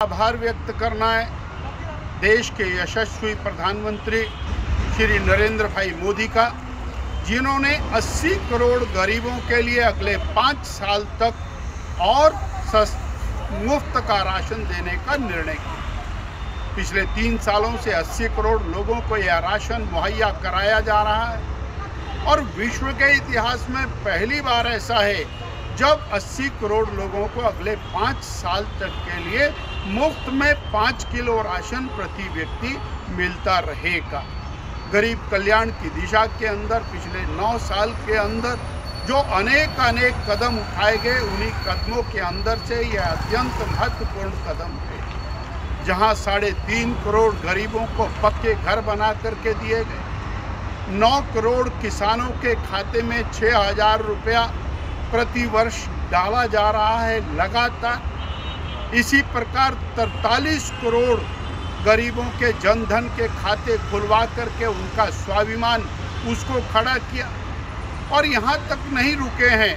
आभार व्यक्त करना है। देश के यशस्वी प्रधानमंत्री श्री नरेंद्र भाई मोदी का, जिन्होंने 80 करोड़ गरीबों के लिए अगले पाँच साल तक और मुफ़्त का राशन देने का निर्णय किया। पिछले तीन सालों से 80 करोड़ लोगों को यह राशन मुहैया कराया जा रहा है और विश्व के इतिहास में पहली बार ऐसा है जब 80 करोड़ लोगों को अगले पाँच साल तक के लिए मुफ़्त में पाँच किलो राशन प्रति व्यक्ति मिलता रहेगा। गरीब कल्याण की दिशा के अंदर पिछले नौ साल के अंदर जो अनेक अनेक कदम उठाए गए, उन्हीं कदमों के अंदर से यह अत्यंत महत्वपूर्ण कदम है जहाँ साढ़े तीन करोड़ गरीबों को पक्के घर बना करके दिए गए। नौ करोड़ किसानों के खाते में छः हज़ार रुपया प्रति वर्ष डाला जा रहा है लगातार। इसी प्रकार तरतालीस करोड़ गरीबों के जनधन के खाते खुलवा करके उनका स्वाभिमान उसको खड़ा किया और यहाँ तक नहीं रुके हैं।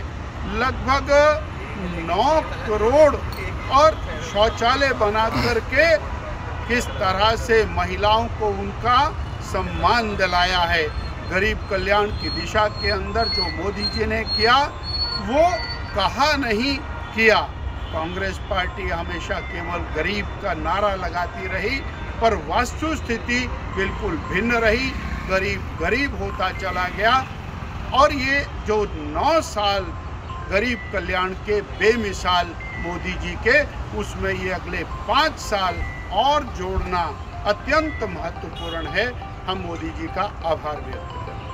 लगभग नौ करोड़ और शौचालय बना करके किस तरह से महिलाओं को उनका सम्मान दिलाया है। गरीब कल्याण की दिशा के अंदर जो मोदी जी ने किया वो कहा नहीं किया। कांग्रेस पार्टी हमेशा केवल गरीब का नारा लगाती रही, पर वास्तु स्थिति बिल्कुल भिन्न रही। गरीब गरीब होता चला गया। और ये जो नौ साल गरीब कल्याण के बेमिसाल मोदी जी के, उसमें ये अगले पाँच साल और जोड़ना अत्यंत महत्वपूर्ण है। हम मोदी जी का आभार व्यक्त